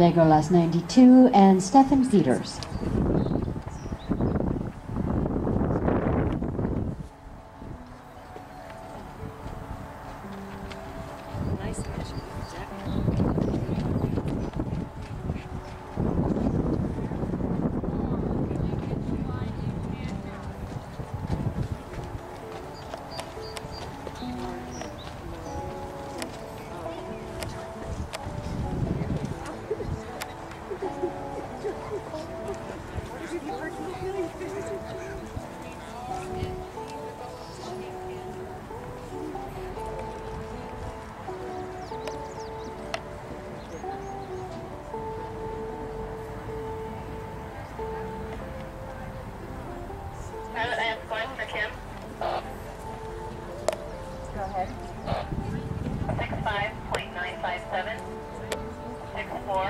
Legolas 92, and Steffen Peters.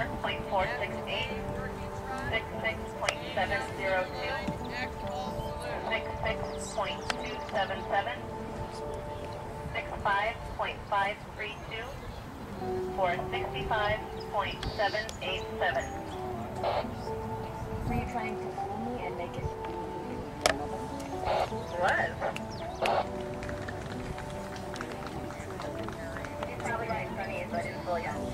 61.468, 66.702, Were you trying to fool me and make it? Was. She's probably right in front I didn't fool you.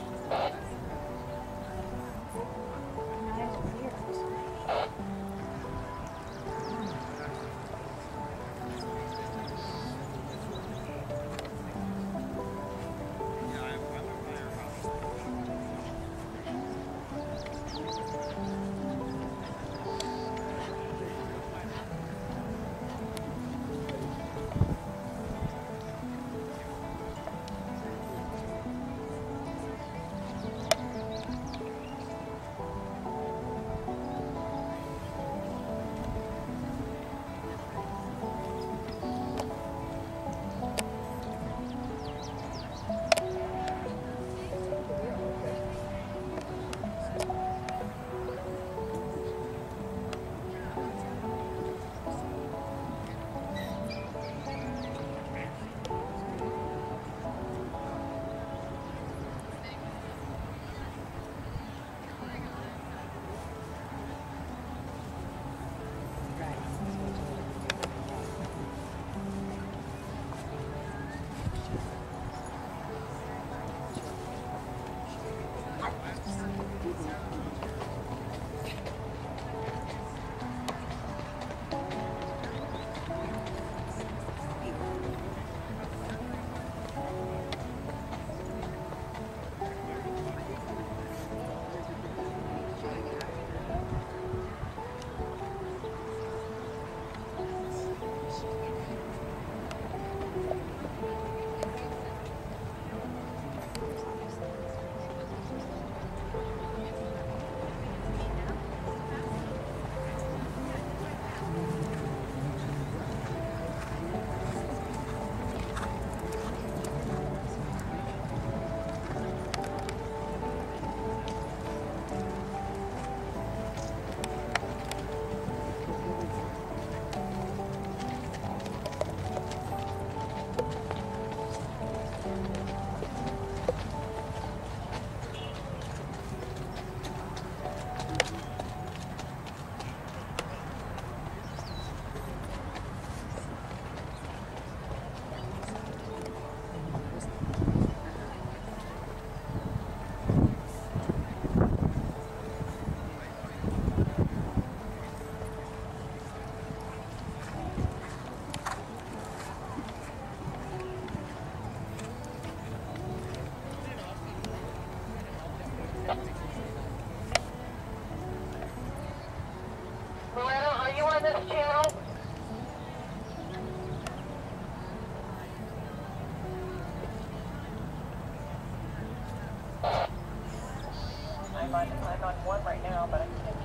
I'm on one right now, but I can't.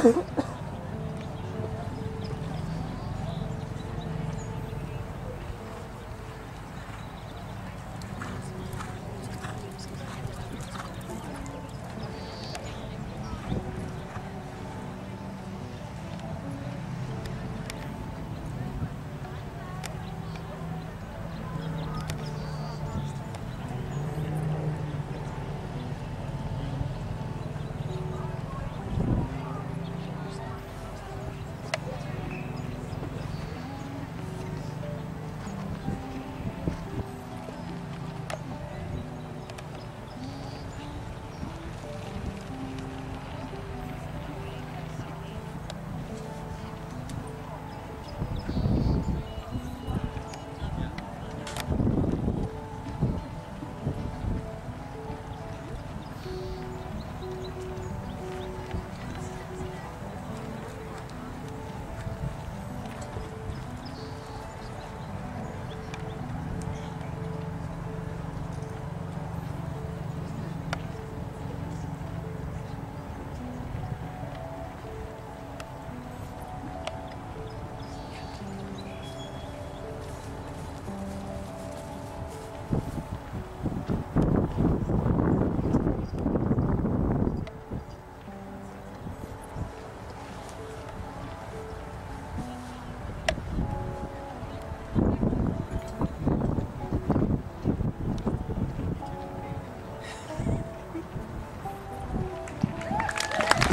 Mm-hmm.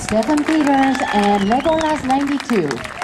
Steffen Peters and Legolas 92.